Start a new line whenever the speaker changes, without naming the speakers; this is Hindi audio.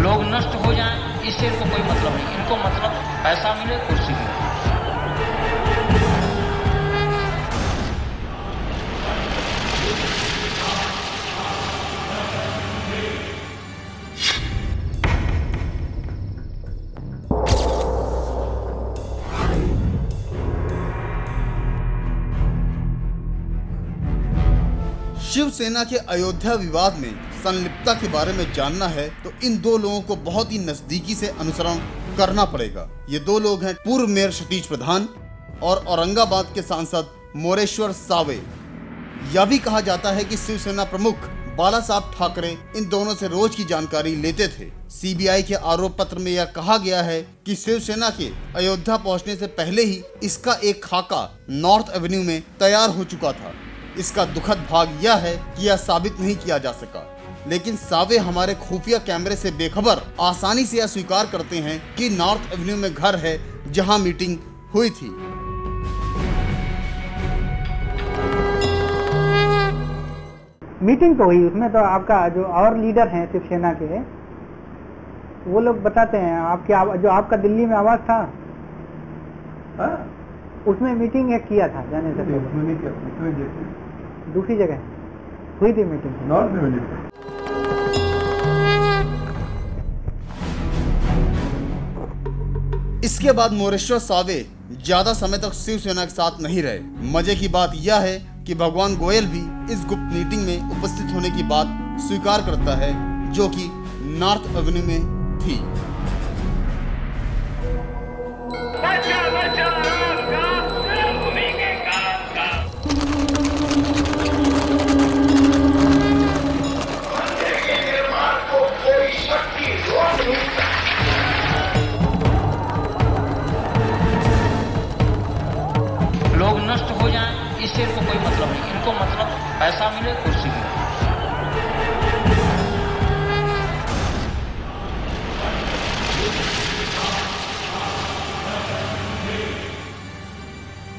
लोग नष्ट हो जाएँ इससे इनको कोई मतलब नहीं। इनको मतलब पैसा मिले, कुर्सी मिले।
शिवसेना के अयोध्या विवाद में संलिप्तता के बारे में जानना है तो इन दो लोगों को बहुत ही नजदीकी से अनुसरण करना पड़ेगा। ये दो लोग हैं पूर्व मेयर सतीश प्रधान और औरंगाबाद के सांसद मोरेश्वर सावे। यह भी कहा जाता है कि शिवसेना प्रमुख बाला साहब ठाकरे इन दोनों से रोज की जानकारी लेते थे। सीबीआई के आरोप पत्र में यह कहा गया है कि शिवसेना के अयोध्या पहुँचने से पहले ही इसका एक खाका नॉर्थ एवेन्यू में तैयार हो चुका था। इसका दुखद भाग यह है कि यह साबित नहीं किया जा सका। लेकिन सावे हमारे खुफिया कैमरे से बेखबर आसानी से यह स्वीकार करते हैं कि नॉर्थ एवेन्यू में घर है जहाँ मीटिंग हुई थी।
मीटिंग तो हुई उसमें तो आपका जो और लीडर हैं शिवसेना के वो लोग बताते हैं आपके आवा- जो आपका दिल्ली में आवाज़ था
हाँ?
उसमें मीटिंग एक किया था जाने से दूसरी जगह हुई थी मीटिंग
नॉर्थ में नहीं
इसके बाद मोरेश्वर सावे ज़्यादा समय तक शिवसेना के साथ नहीं रहे। मज़े की बात यह है कि भगवान गोयल भी इस गुप्त मीटिंग में उपस्थित होने की बात स्वीकार करता है जो कि नॉर्थ एवेन्यू में थी।
हो जाए इससे इनको कोई मतलब नहीं। इनको मतलब पैसा मिले कुर्सी मिले।